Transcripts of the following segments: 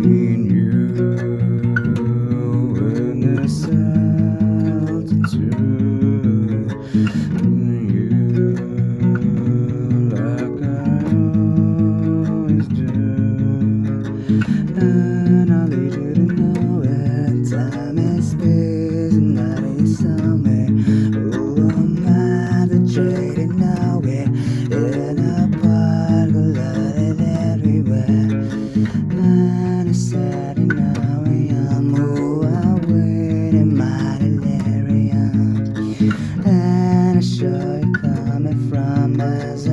between you, in the altitude. and I saw you coming from as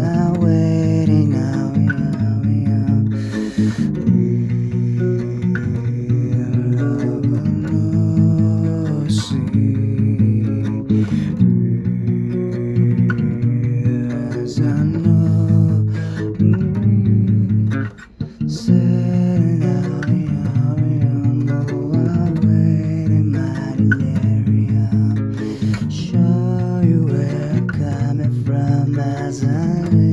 as I.